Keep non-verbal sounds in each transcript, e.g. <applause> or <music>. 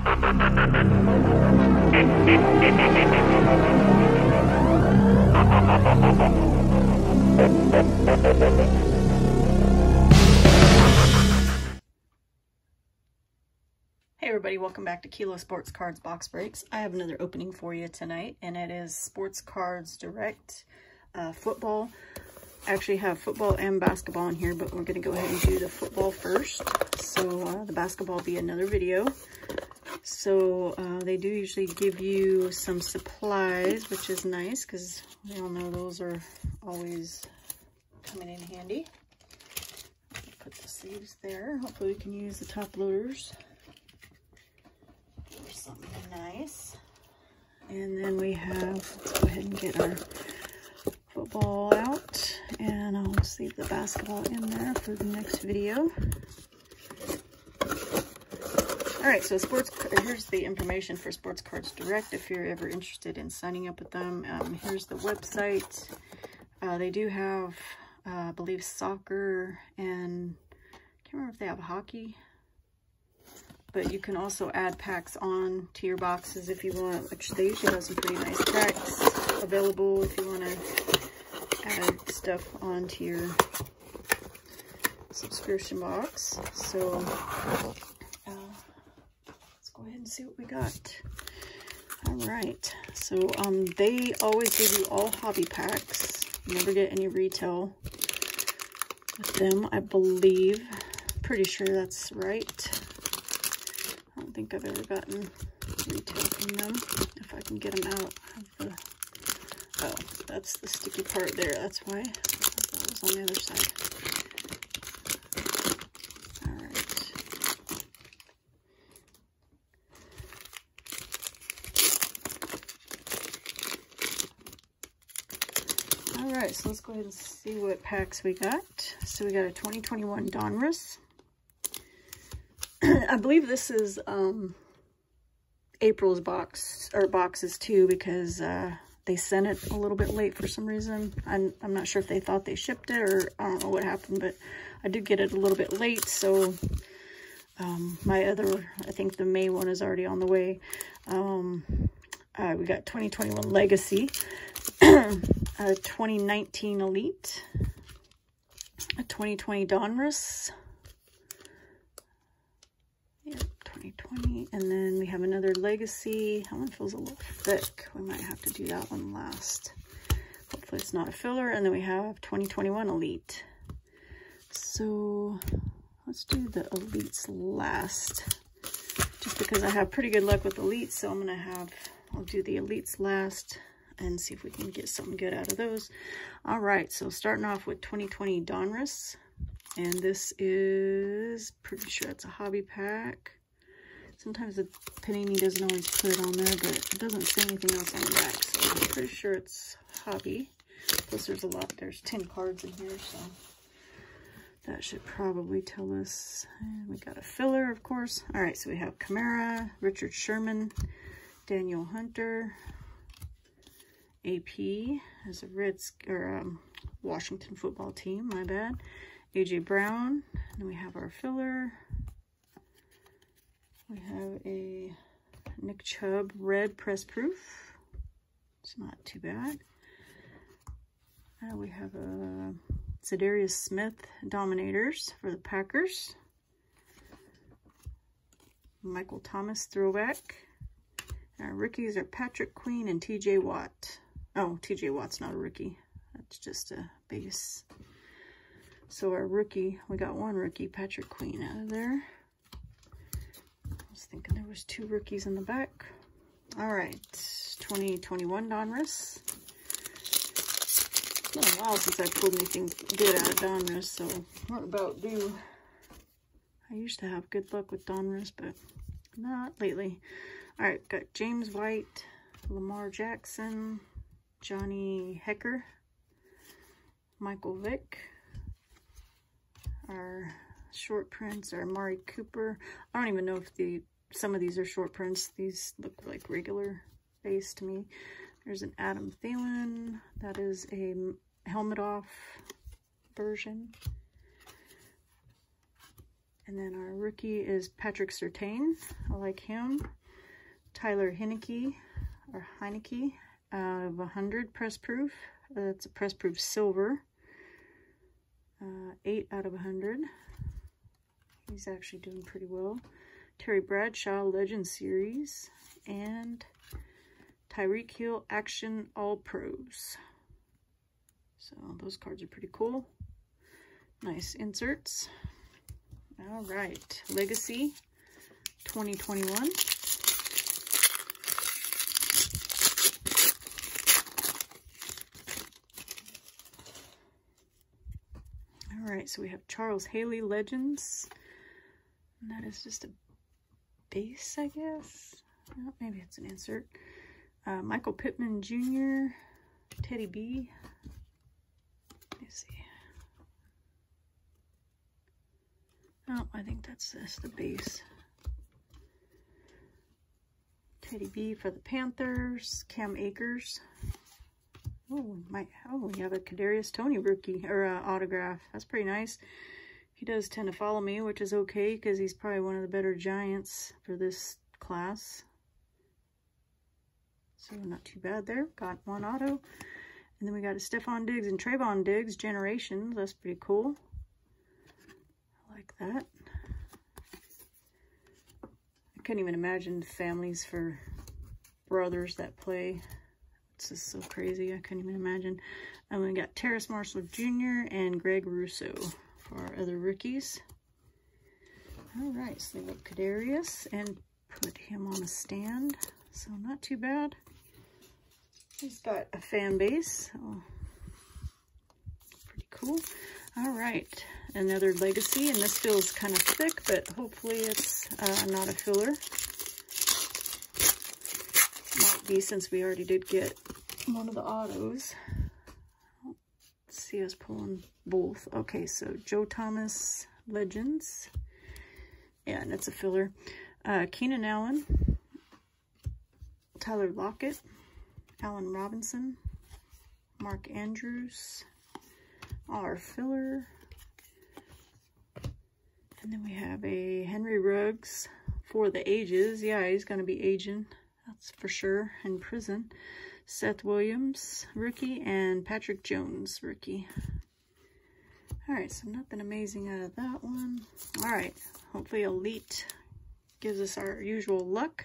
Hey everybody, welcome back to Kilo Sports Cards Box Breaks. I have another opening for you tonight, and it is Sports Cards Direct uh, Football. I actually have football and basketball in here, but we're going to go ahead and do the football first. So uh, the basketball will be another video. So uh, they do usually give you some supplies, which is nice because we all know those are always coming in handy. Put the sleeves there. Hopefully we can use the top loaders something nice. And then we have, let's go ahead and get our football out. And I'll just leave the basketball in there for the next video. All right, so sports, here's the information for Sports Cards Direct if you're ever interested in signing up with them. Um, here's the website. Uh, they do have, uh, I believe, soccer and I can't remember if they have hockey but you can also add packs on to your boxes if you want, which they usually have some pretty nice packs available if you want to add stuff onto your subscription box. So let's see what we got. All right, so um, they always give you all hobby packs. You never get any retail with them, I believe. Pretty sure that's right I don't think I've ever gotten retail from them. If I can get them out of the... Oh, that's the sticky part there. That's why that was on the other side. Let's go ahead and see what packs we got. So we got a 2021 Donruss. <clears throat> I believe this is um, April's box, or boxes too, because uh, they sent it a little bit late for some reason. I'm, I'm not sure if they thought they shipped it or I don't know what happened, but I did get it a little bit late. So um, my other, I think the May one is already on the way. Um, uh, we got 2021 Legacy, <clears throat> a 2019 Elite, a 2020 Donruss, 2020. And then we have another Legacy. That one feels a little thick. We might have to do that one last. Hopefully it's not a filler. And then we have 2021 Elite. So let's do the Elites last. Just because I have pretty good luck with Elites. So I'm going to have, I'll do the Elites last and see if we can get something good out of those. All right, so starting off with 2020 Donruss. And this is, pretty sure it's a hobby pack. Sometimes the Panini doesn't always put it on there, but it doesn't say anything else on the back. So I'm pretty sure it's hobby. Plus there's a lot, there's 10 cards in here, so that should probably tell us. And we got a filler, of course. All right, so we have Kamara, Richard Sherman, Danielle Hunter, AP as a Reds or um, Washington football team, my bad. AJ Brown, and we have our filler, we have a Nick Chubb red press proof. It's not too bad. Uh, we have a Za'Darius Smith Dominators for the Packers. Michael Thomas throwback. Our rookies are Patrick Queen and TJ Watt. Oh, TJ Watt's not a rookie. That's just a base. So our rookie, we got one rookie, Patrick Queen out of there I was thinking there was two rookies in the back. All right, 2021 Donruss. It's been a while since I pulled anything good out of Donruss, so what about do? I used to have good luck with Donruss, but not lately. All right, got James White, Lamar Jackson, Johnny Hekker, Michael Vick, our short prints are Mari Cooper. I don't even know if the some of these are short prints. These look like regular base to me. There's an Adam Thielen. That is a helmet off version. And then our rookie is Patrick Surtain. I like him. Tyler Heinicke, or Heineke, out of 100 press proof. That's a press proof silver. Uh, 8 out of 100. He's actually doing pretty well. Terry Bradshaw Legend Series. And Tyreek Hill Action All Pros. So those cards are pretty cool. Nice inserts. All right, Legacy 2021. All right, so we have Charles Haley Legends. And that is just a base, I guess. Maybe it's an insert. Uh, Michael Pittman Jr., Teddy B. Let me see. Oh, I think that's this, the base. Teddy B for the Panthers. Cam Akers. Oh, might, oh, we have a Kadarius Toney rookie, or uh, autograph. That's pretty nice. He does tend to follow me, which is okay, because he's probably one of the better Giants for this class. So not too bad there. Got one auto. And then we got a Stefon Diggs and Trevon Diggs Generations. That's pretty cool. I like that. I couldn't even imagine families for brothers that play. It's is so crazy. I couldn't even imagine. And we got Terrace Marshall Jr. and Greg Russo for our other rookies. All right, so they got Kadarius and put him on a stand. So not too bad. He's got a fan base. So pretty cool. All right, another legacy, and this feels kind of thick, but hopefully it's uh, not a filler. Might be since we already did get one of the autos. See us pulling both. Okay, so Joe Thomas Legends. Yeah, and it's a filler. Uh, Keenan Allen, Tyler Lockett, Allen Robinson, Mark Andrews, our filler. And then we have a Henry Ruggs for the ages. Yeah, he's going to be aging, that's for sure, in prison. Seth Williams, rookie, and Patrick Jones, rookie. All right, so nothing amazing out of that one. All right, hopefully Elite gives us our usual luck.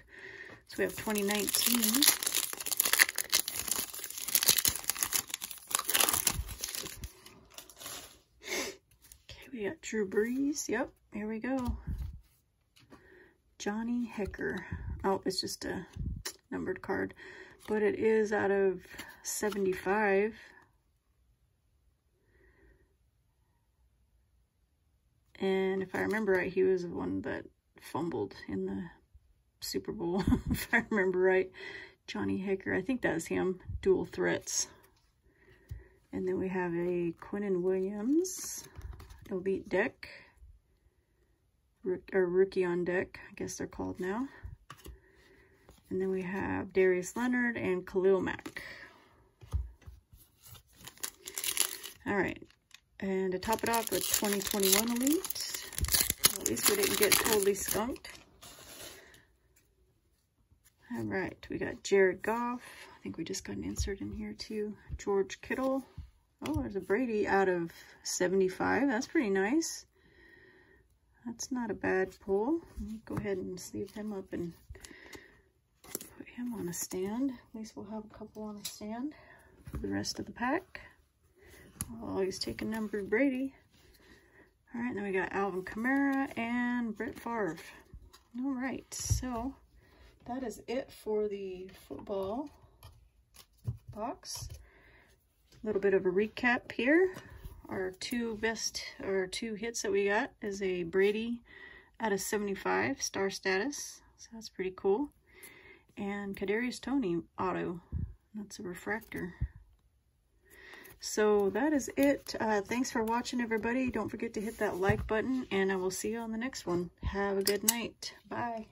So we have 2019. Okay, we got Drew Brees. Yep, here we go. Johnny Hekker. Oh, it's just a numbered card. But it is out of 75. And if I remember right, he was the one that fumbled in the Super Bowl, <laughs> if I remember right. Johnny Hekker, I think that's him. Dual threats. And then we have a Quinnen Williams Elite deck. or Rookie on deck, I guess they're called now. And then we have Darius Leonard and Khalil Mack. All right. And to top it off with 2021 Elite. At least we didn't get totally skunked. All right, we got Jared Goff. I think we just got an insert in here too. George Kittle. Oh, there's a Brady out of 75. That's pretty nice. That's not a bad pull. go ahead and sleeve him up and him on a stand. At least we'll have a couple on a stand for the rest of the pack. Oh, I'll always take a numbered Brady. All right, then we got Alvin Kamara and Brett Favre. All right, so that is it for the football box. A little bit of a recap here. Our two best, or two hits that we got is a Brady out of 75 star status. So that's pretty cool. And Kadarius Toney auto. That's a refractor. So that is it. Uh, thanks for watching, everybody. Don't forget to hit that like button, and I will see you on the next one. Have a good night. Bye.